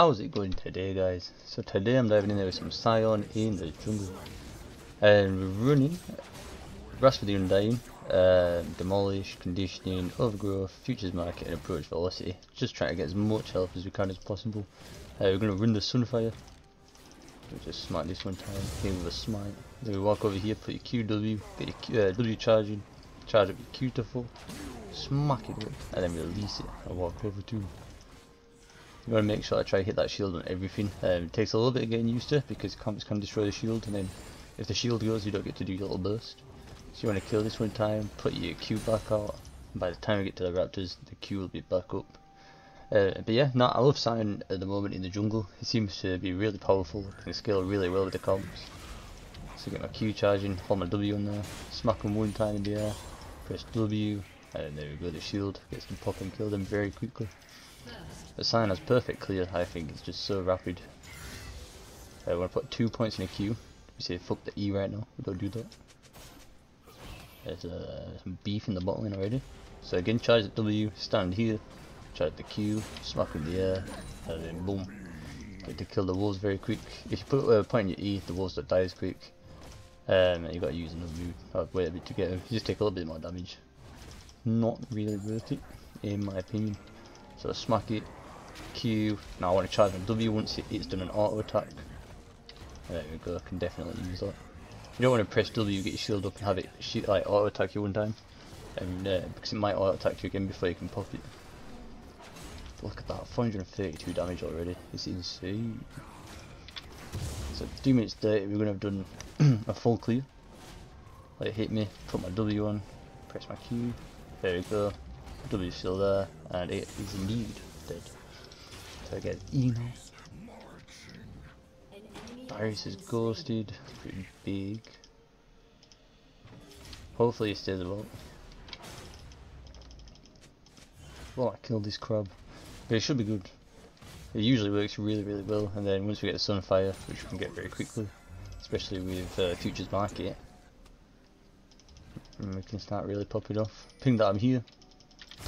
How's it going today guys? So today I'm diving in there with some Sion in the jungle. And we're running Grasp of the Undying, uh, Demolish, Conditioning, Overgrowth, Futures Market and Approach Velocity. Just trying to get as much health as we can as possible. Uh, we're going to run the Sunfire. We'll just smite this one time, here with a smite. Then we walk over here, put your QW, get your Q, uh, W charging, charge up your Q to full, smack it with, and then release it and walk over to you want to make sure I try to hit that shield on everything. Um, it takes a little bit of getting used to because comps can destroy the shield and then if the shield goes you don't get to do your little burst. So you want to kill this one time, put your Q back out, and by the time we get to the raptors the Q will be back up. Uh, but yeah, no, I love Sion at the moment in the jungle. He seems to be really powerful, can scale really well with the comps. So get my Q charging, hold my W on there, smack him one time in the air, press W, and there we go, the shield gets them pop and kill them very quickly. The Sion has perfect clear, I think, it's just so rapid. I want to put two points in a Q. We say fuck the E right now, we don't do that. There's uh, some beef in the bottom already. So again, charge the W, stand here, charge the Q, smack in the air, and then boom. Get to kill the wolves very quick. If you put a point in your E, the wolves don't die as quick. Um, and you gotta use another move, or wait a bit to get them. You just take a little bit more damage. Not really worth it, in my opinion. So smack it, Q. Now I want to charge my W once it, it's done an auto attack. There we go, I can definitely use that. You don't want to press W, get your shield up and have it shoot, like auto attack you one time. And uh, because it might auto attack you again before you can pop it. Look at that, 432 damage already. It's insane. So 2 minutes 30, we're going to have done a full clear. It hit me, put my W on, press my Q. There we go. W still there, and it is indeed dead. So I get E now. Darius is ghosted, pretty big. Hopefully he stays alive. Well, I killed this crab. But it should be good. It usually works really, really well, and then once we get the Sunfire, which we can get very quickly, especially with uh, Futures Market, we can start really popping off. Ping that I'm here,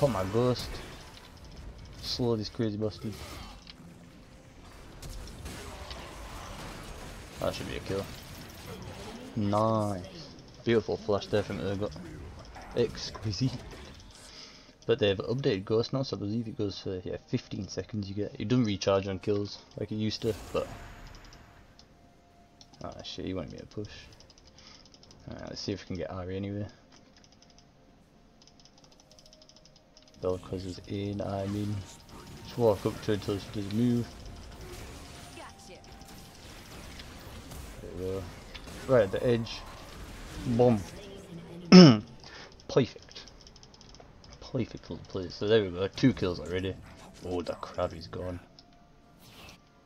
pop my ghost, slow this crazy bastard. That should be a kill. Nice. Beautiful flash from Urgot. Exquisite. But they've updated Ghost now, so I believe it goes for yeah 15 seconds you get. It doesn't recharge on kills like it used to, but... Ah shit, you want me to push. Alright, let's see if we can get Ahri anyway. Vel'Koz is in, I mean. Just walk up to it until she does move. There we. Right at the edge. Boom. Perfect. Perfect little place. So there we go, two kills already. Oh, the crab is gone.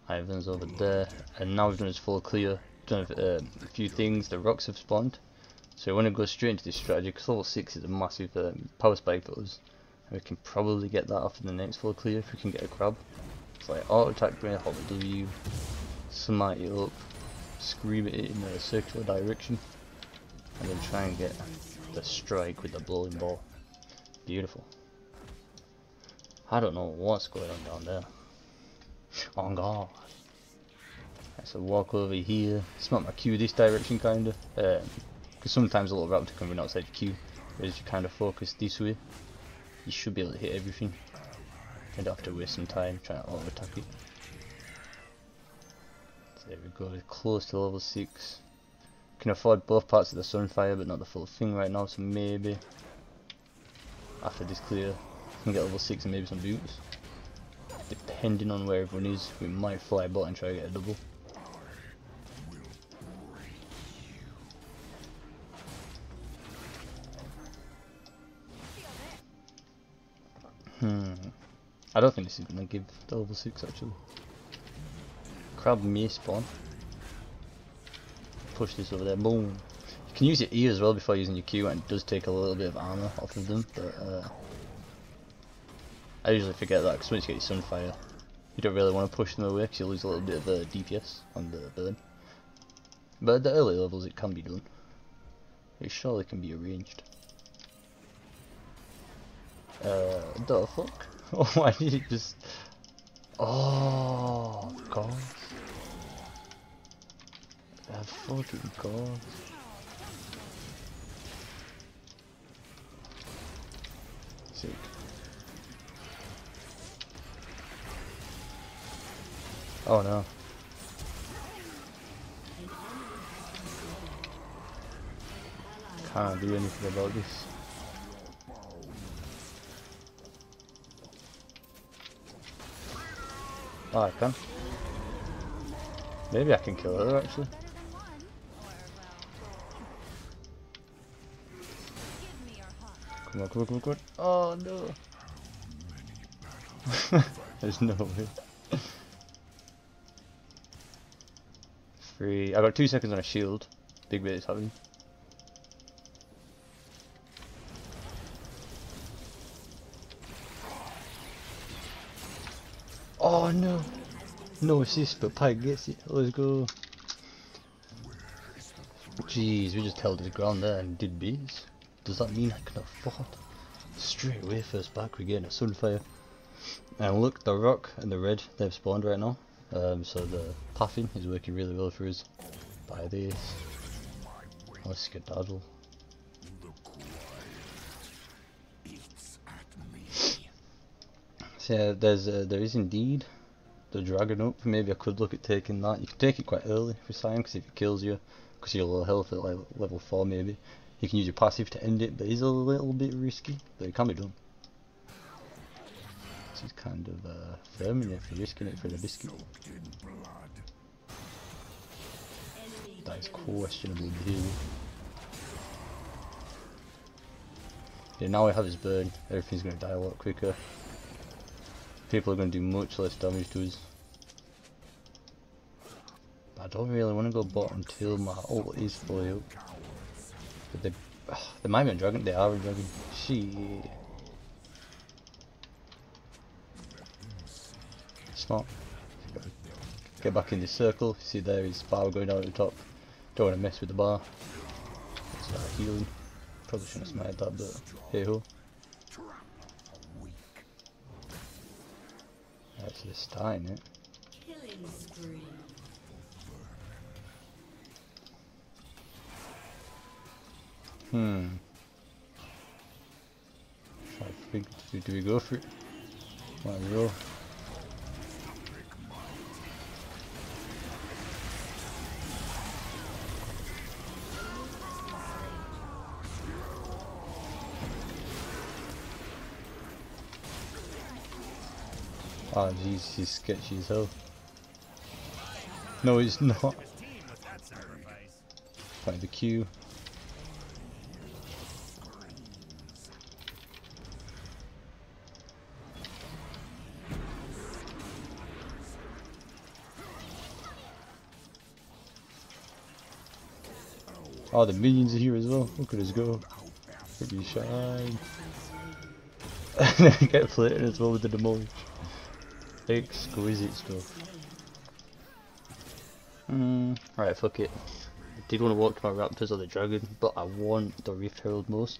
Ivern's over there. And now we've done his full clear. Done uh, a few things. The rocks have spawned. So we want to go straight into this strategy because level 6 is a massive um, power spike for us. We can probably get that after the next full clear if we can get a crab. It's like auto attack, bring a hold W, smite it up, scream it in a circular direction, and then try and get the strike with the blowing ball. Beautiful. I don't know what's going on down there. Oh god. So walk over here, smart my Q this direction kinda. Because um, sometimes a little raptor can run outside the Q. Whereas you kind of focus this way, you should be able to hit everything. You don't have to waste some time trying to auto attack it. There we go, We're close to level 6. Can afford both parts of the Sunfire but not the full thing right now, so maybe after this clear we can get level 6 and maybe some boots. Depending on where everyone is, we might fly bot and try to get a double. Hmm. I don't think this is going to give the level 6 actually. Crab may spawn. Push this over there, boom. You can use your E as well before using your Q and it does take a little bit of armor off of them, but uh, I usually forget that because once you get your Sunfire, you don't really want to push them away because you lose a little bit of uh, DPS on the burn. But at the early levels it can be done. It surely can be arranged. Uh, the fuck? Oh, why did it just... Oh, God. That fucking God. Sick. Oh no. Can't do anything about this. Oh, I can. Maybe I can kill her actually. Come on, come on, come on, come on. Oh no. There's no way. Three. I got two seconds on a shield. Big bit is happening. Oh no! No assist, but Pyke gets it. Let's go. Jeez, we just held his ground there and did beats. Does that mean I can afford? Straight away, first back, we're getting a Sunfire. And look, the rock and the red, they've spawned right now. Um, so the pathing is working really well for us. Buy this. Let's skedaddle. So yeah, there's uh, there is indeed the dragon up. Maybe I could look at taking that. You can take it quite early for Sion because if it kills you, because you're low health at like level four maybe, you can use your passive to end it. But it's a little bit risky, but it can be done. This is kind of uh, firming it for risking it for the biscuit. That is questionable behaviour. Yeah, now we have his burn, everything's going to die a lot quicker people are going to do much less damage to us. I don't really want to go bot until my ult is fully up. But they, ugh, they might be a dragon, they are a dragon. Shit. Smart. Get back in the circle, see there is bar going down at the top. Don't want to mess with the bar. Start healing. Probably shouldn't have smited that, but hey ho. Actually starting it. Hmm. I think, do, do we go for it? Might as well. Oh jeez, he's sketchy as hell. No, he's not. Find the Q. Oh, the minions are here as well. Look at us go. Pretty shine. Get flipped as well with the demolish. Exquisite stuff. Mm, right, fuck it. I did want to walk to my raptors or the dragon, but I want the Rift Herald most.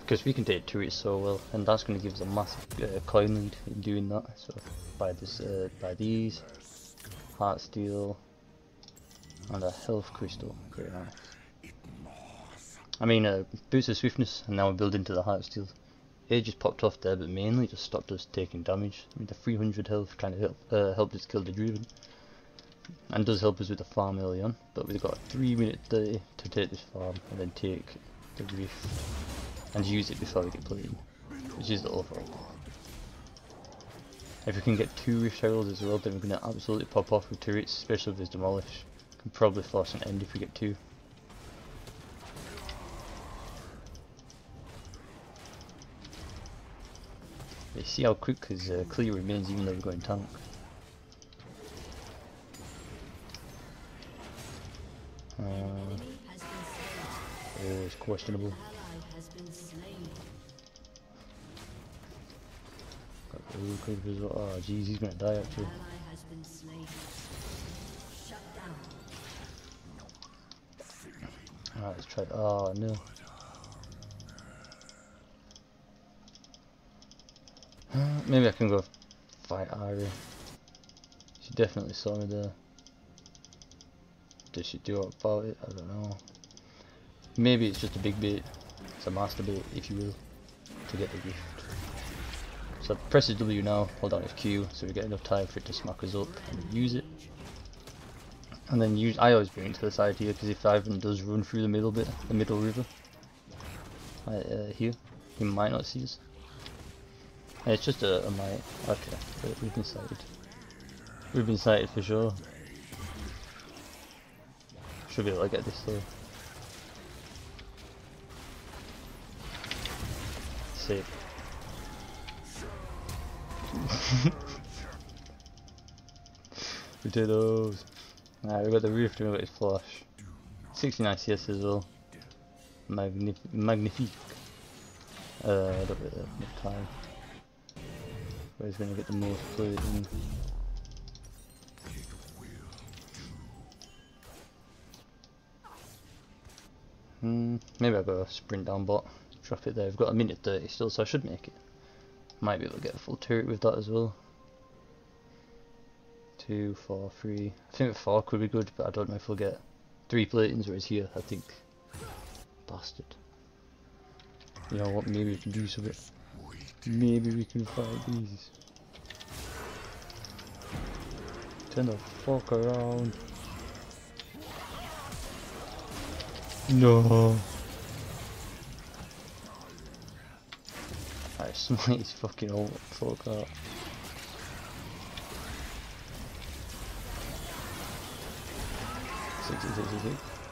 Because we can take turrets so well, and that's going to give us a massive uh, coin lead in doing that. So, buy this, uh, buy these, Heartsteel, and a health crystal. Nice. I mean, uh, boots of swiftness, and now we're building to the Heartsteel it just popped off there, but mainly just stopped us taking damage. I mean, the 300 health kind of help, uh, helped us kill the Druid. And does help us with the farm early on, but we've got a 3 minute day to take this farm and then take the Rift and use it before we get playing, which is the overall If we can get 2 Rift Heralds as well, then we're going to absolutely pop off with turrets, especially if there's Demolish. Can probably force an end if we get 2. You see how quick his uh, clear remains even though we're going tank. Uh, oh, it's questionable. Oh jeez, he's gonna die actually. Alright, let's try. Oh no. Maybe I can go fight Ahri. She definitely saw me there. Did she do about it? I don't know. Maybe it's just a big bait. It's a master bait, if you will, to get the gift. So press the W now, hold down Q, so we get enough time for it to smack us up and use it. And then use, I always bring it to the side here, because if Ivern does run through the middle bit, the middle river, uh, here, he might not see us. It's just a, a might, okay, we've been sighted. We've been sighted for sure. Should be able to get this though. Safe. Potatoes. Alright, we got the roof to his flush. 69 CS as well. Magnif magnifique. Uh, I don't really have enough time. Where's gonna get the most played in? Hmm, maybe I'll go sprint down bot, drop it there. I've got a minute 30 still, so I should make it. Might be able to get a full turret with that as well. Two, four, three. I think four could be good, but I don't know if we'll get three platings, whereas here, I think. Bastard. You know what, maybe we can do something. Maybe we can fight these. Turn the fuck around. No. I smite his fucking old fuck up. Six, six, six, six,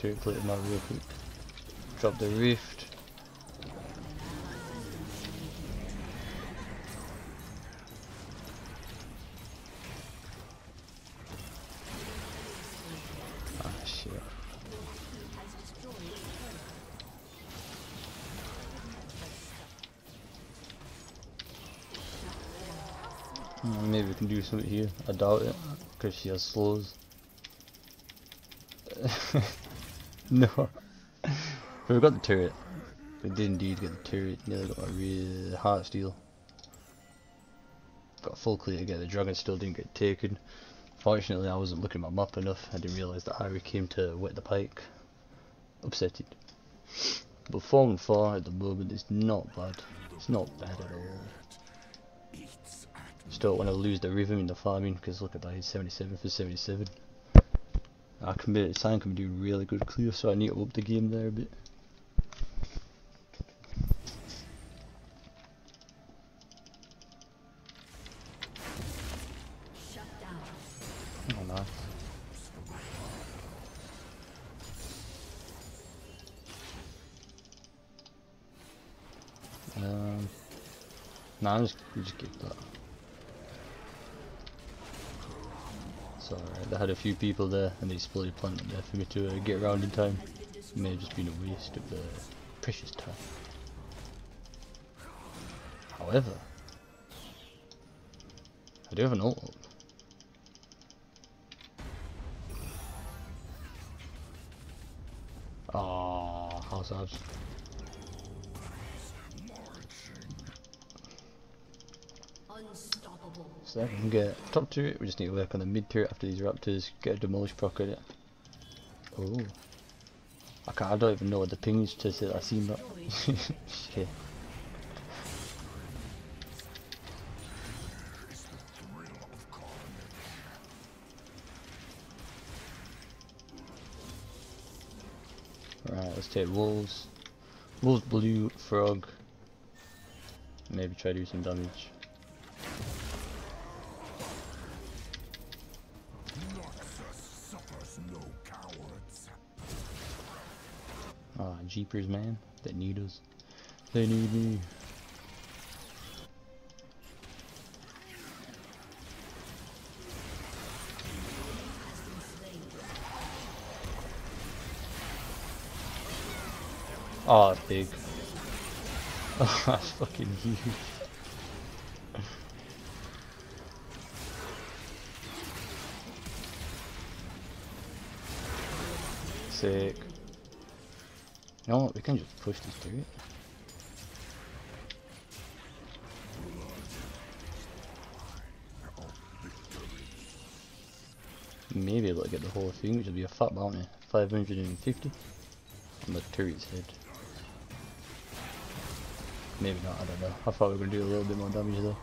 two plate now real quick. Drop the rift. Ah shit. Maybe we can do something here. I doubt it, because she has slows. no. We got the turret. We did indeed get the turret. Nearly got a real Heartsteel. Got full clear to get the dragon still didn't get taken. Fortunately I wasn't looking at my map enough. I didn't realise that Ahri came to wet the Pyke. Upsetted. But 4 and 4 at the moment is not bad. It's not bad at all. Just don't want to lose the rhythm in the farming because look at that, he's 77 for 77. I can be, Sion can do really good clear, so I need to up the game there a bit. Oh. Um, nah, I'm just, just keep that. It's alright, they had a few people there and they split planted there for me to uh, get around in time. It may have just been a waste of uh, precious time. However, I do have an ult. up. Ah, how sad. So I can get top turret, we just need to work on the mid turret after these raptors, get a demolish proc at it. Oh. I can't, I don't even know what the ping is to say that I seen that. Shit. Right, let's take wolves. Wolves blue, frog. Maybe try to do some damage. Jeepers, man. They need us. They need me. Oh, that's big. Oh, that's fucking huge. Sick. You know what? We can just push this through. Maybe to get the whole thing, which will be a fat bounty. 550 on the turret's head. Maybe not, I don't know. I thought we were going to do a little bit more damage though.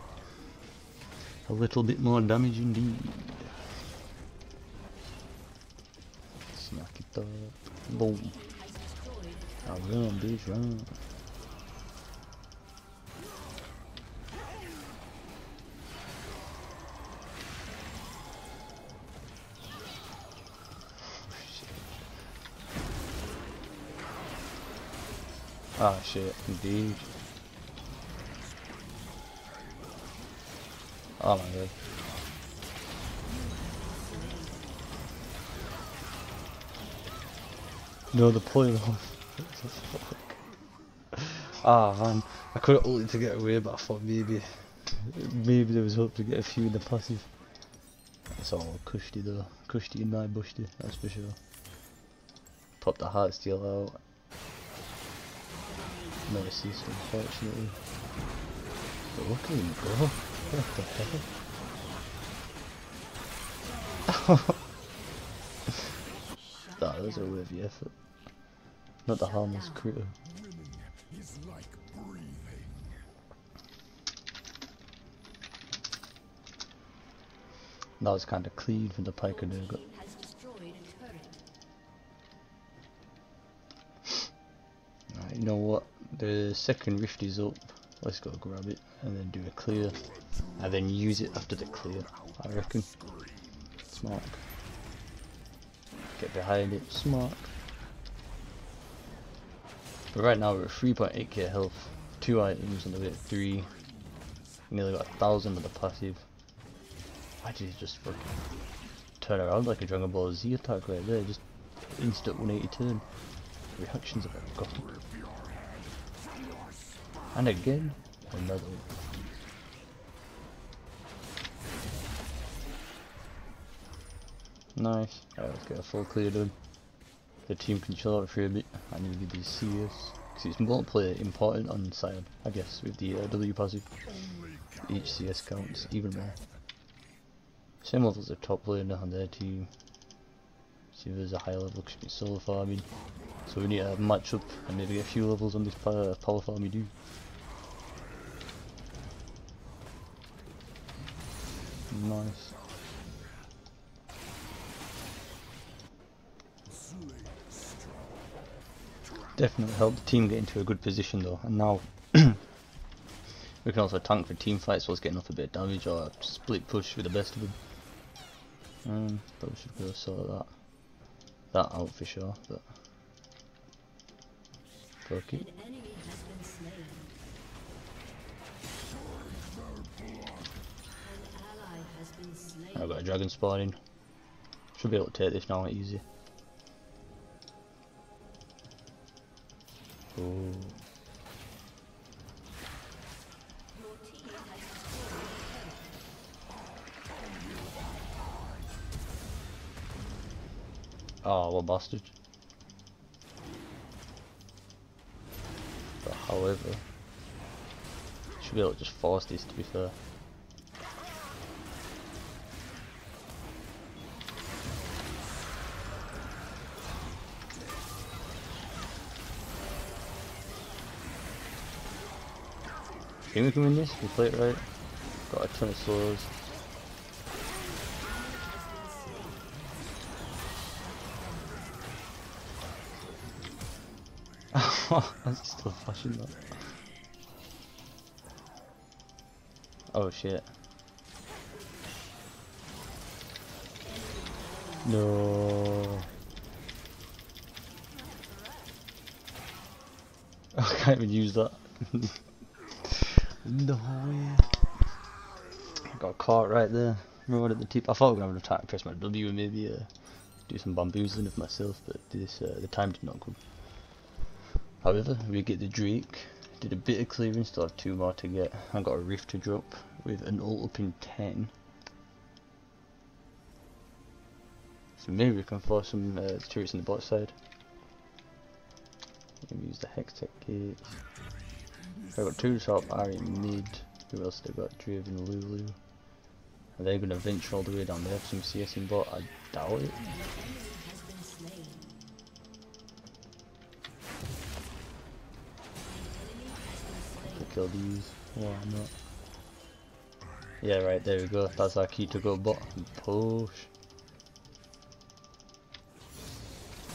A little bit more damage indeed. Smack it up. Boom. Run, bitch, run. Ah shit, indeed. Oh my god. No, the point Ah man, I could have ulted to get away, but I thought maybe, maybe there was hope to get a few in the passive. It's all cushy though, cushy and my bushy, that's for sure. Pop the Heartsteel out. No assist unfortunately. But look at him go. What the hell? that was a worthy effort. Not the harmless critter. That was kind of clean from the Piker. Right, you know what? The second rift is up. Let's go grab it and then do a clear. And then use it after the clear, I reckon. Smart. Get behind it, smart. But right now we're at 3.8k health. Two items on the way to 3. Nearly got a thousand with the passive. Why did he just fucking turn around like a Dragon Ball Z attack right there? Just instant 180 turn. Reactions have gone. And again, another one. Nice. Alright, let's get a full clear done. The team can chill out for a bit. I need to get these CS. Because it's multiplayer important on Sion, I guess, with the uh, W passive. Each CS counts even more. Same level as the top player now on their team. See if there's a high level because it's farming. So we need to match up and maybe get a few levels on this power, power farm we do. Nice. Definitely helped the team get into a good position though, and now we can also tank for team fights whilst getting off a bit of damage or split push with the best of them. Um, probably should go sort that that out for sure, but fuck it. I've got a dragon spawning. Should be able to take this now easy. Oh, what bastard. But however, should be able to just force this to be fair. Think we can win this? We play it right. Got a ton of slows. I'm still flashing that. Oh shit. No. I can't even use that. no way. Got caught right there. Right at the tip. I thought were going to attack, press my W and maybe uh, do some bamboozling of myself, but this uh, the time did not come. However, we get the Drake Did a bit of clearing, still have two more to get. I've got a rift to drop with an ult up in 10. So maybe we can force some uh, turrets in the bot side. Use the Hextech gates. I've got two top, Ahri mid. Who else they got? Draven, Lulu. Are they going to venture all the way down there for some CS in bot? I doubt it. has been slain. to kill these. Why not? Yeah, right, there we go. That's our key to go bot and push.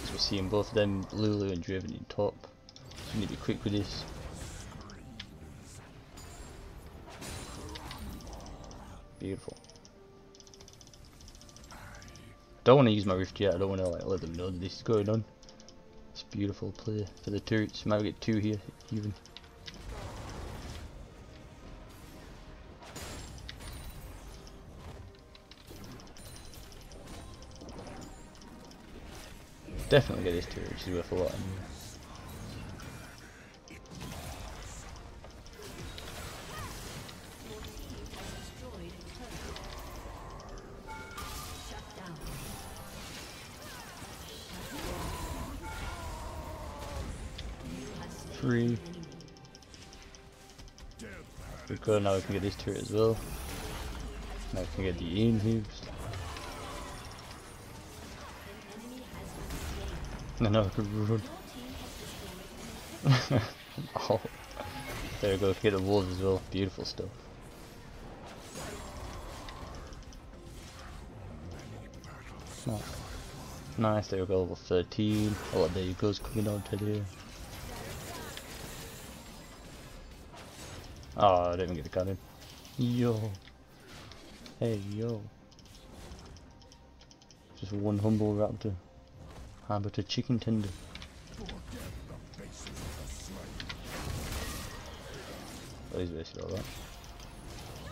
As we're seeing both of them, Lulu and Draven in top. So we need to be quick with this. Beautiful. Don't want to use my rift yet, I don't want to like let them know that this is going on. It's beautiful play for the turrets. Might get two here even. Definitely get this turret, which is worth a lot. anyway. Now we can get this turret as well. Now we can get the enemy has. And now we can run. Oh. There we go, get the wolves as well. Beautiful stuff. Nice. There we go, level 13. Oh, there you go's coming on today. Oh, I didn't even get the cut in. Yo. Hey, yo. Just one humble raptor. How about a chicken tender? Oh, he's basically alright.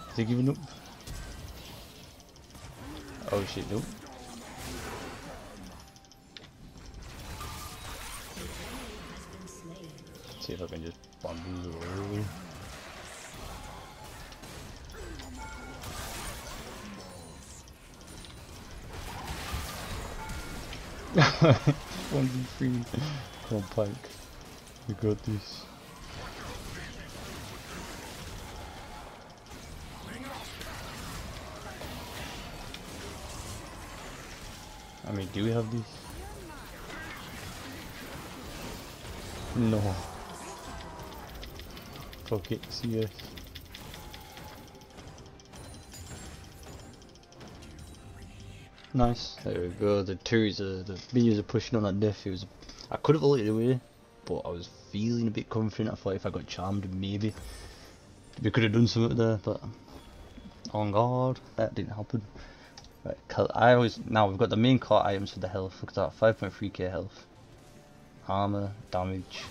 Is he giving up? Oh shit, nope. has been slain. See if I can just bamboozle over. One v three. Come on, Pyke. You got this. I mean, do we have these? No. Fuck it, CS. Nice. There we go. The twos are the minions are pushing on that diff. It was I could have ulted away, but I was feeling a bit confident. I thought if I got charmed, maybe we could have done something there. But on guard, that didn't happen. Right, I always now we've got the main core items for the health. Look at that, 5.3k health, armor, damage,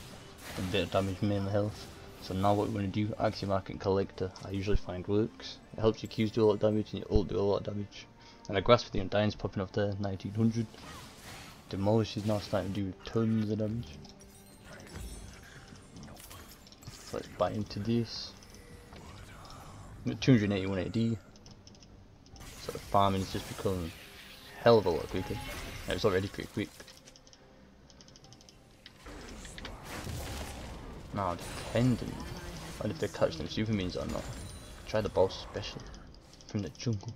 a bit of damage, mainly health. So now what we're going to do, Axiom Market Collector, I usually find works. It helps your Qs do a lot of damage and your ult do a lot of damage. And a Grasp of the Undying's popping up there, 1900. Demolish is now starting to do tons of damage. So let's buy into this. I'm 281 AD. So the farming has just become hell of a lot quicker. And it's already pretty quick. Now dependent on if they catch them super means or not. Try the boss special from the jungle.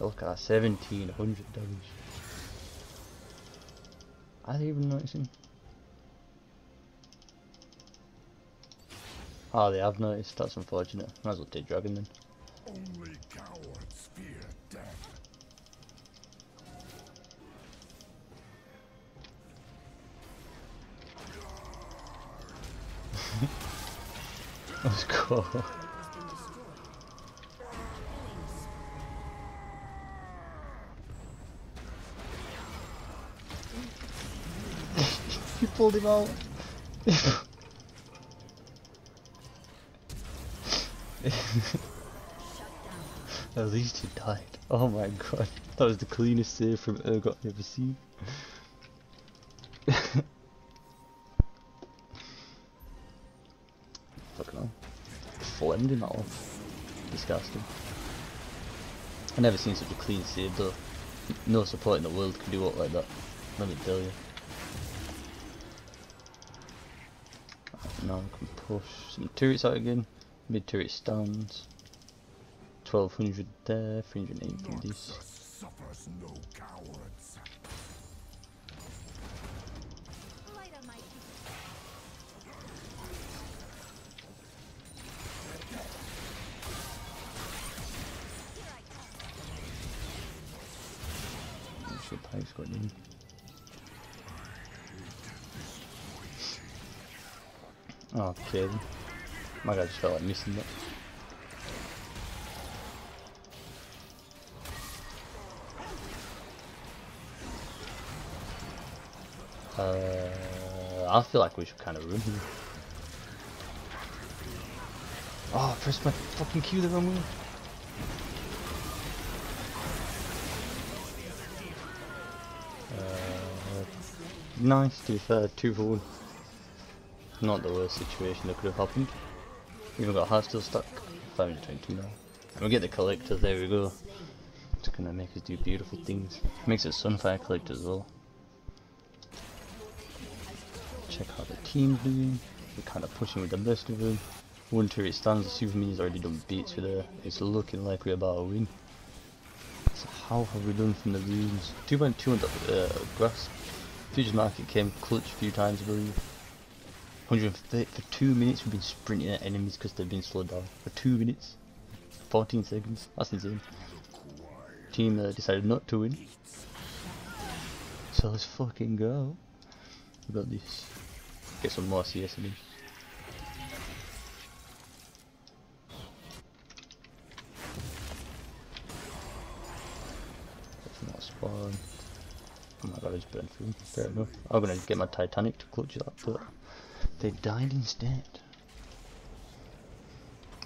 Look at that, 1700 damage. Are they even noticing? Oh, they have noticed. That's unfortunate. Might as well take dragon then. Only cowards fear death. Let's go. pulled him out. At least he died. Oh my god. That was the cleanest save from Urgot I've ever seen. Fucking hell. Flamed him off. Disgusting. I've never seen such a clean save though. No support in the world can do what like that. Let me tell you. Now I can push some turrets out again. Mid turret stands. 1200 there, 380 from this. no on my Okay then. My guy just felt like missing it. Uh, I feel like we should kind of run here. Oh, I pressed my fucking Q the wrong way. Uh, nice, to be fair, two for one. Not the worst situation that could have happened. Even got half still stuck. 522 now. And we get the collector, there we go. It's gonna make us do beautiful things. Makes it Sunfire collector as well. Check how the team's doing. We're kind of pushing with the best of them. One turret stands, the super mini's already done beats with her. It's looking like we're about to win. So how have we done from the runes? 2.2 on the uh, Grasp. Futures market came clutch a few times I believe. 130 for 2 minutes we've been sprinting at enemies because they've been slowed down. For 2 minutes. 14 seconds. That's insane. Team uh, decided not to win. So let's fucking go. We got this. Get some more CS in spawn. Oh my god, I just burned through. Fair enough. I'm gonna get my Titanic to clutch that, but they died instead.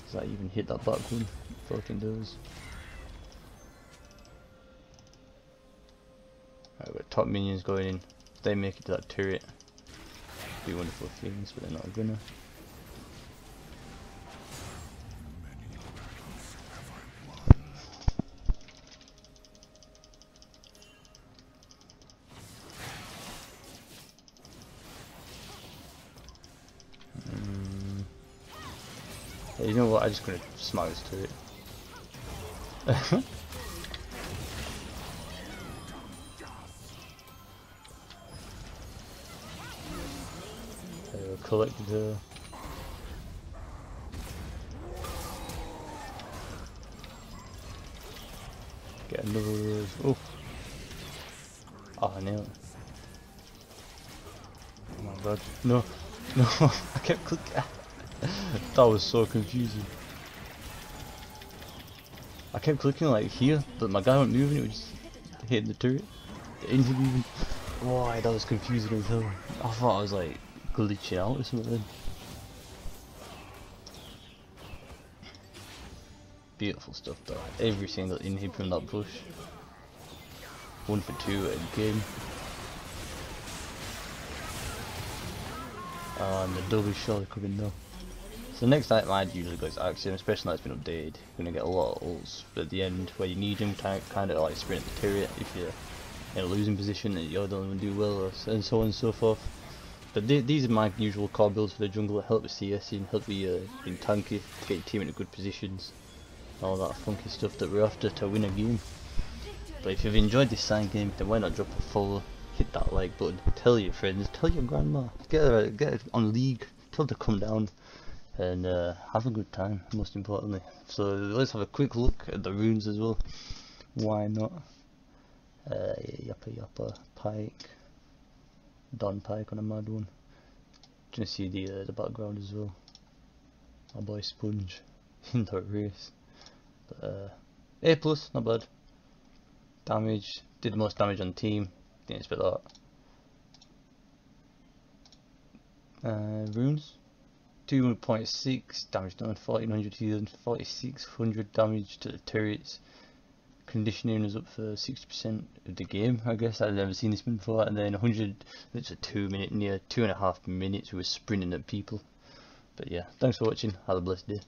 Does that even hit that back one? Fucking does. Right, top minions going in. If they make it to that turret, do wonderful things, but they're not gonna. Just gonna smile this turret. Uh, collected her. Get another. Oh. Oh, I nailed it. Oh my god. No. No. I kept clicking. that was so confusing. I kept clicking like here, but my guy wasn't moving, it was just hitting the turret. The engine even. Why, that was confusing as hell. I thought I was like glitching out or something. Beautiful stuff though. Every single inhib from that push. One for two again. Oh, and the double shot coming though. So next item I'd usually go is Axiom, especially now it's been updated. You're gonna get a lot of ults at the end where you need them, kind of, like sprint the turret if you're in a losing position and you're the only do well, and so on and so forth. But th these are my usual core builds for the jungle, that help with CSing, help with uh, being tanky, to get your team into good positions, all that funky stuff that we're after to win a game. But if you've enjoyed this side game, then why not drop a follow, hit that like button, tell your friends, tell your grandma, get her, get on League, tell her to come down, and uh, have a good time, most importantly. So let's have a quick look at the runes as well. Why not? Uh, yappa Pyke, Don Pyke on a mad one. Just see the uh, the background as well. My boy Sponge in the race. But, uh, A plus, not bad. Damage, did the most damage on team. Didn't expect that. Uh, runes, 2.6 damage done, 1400 healing, 4600 damage to the turrets. Conditioning is up for 60% of the game, I guess. I've never seen this before. And then 100, it's a 2 minute, near 2.5 minutes, we were sprinting at people. But yeah, thanks for watching. Have a blessed day.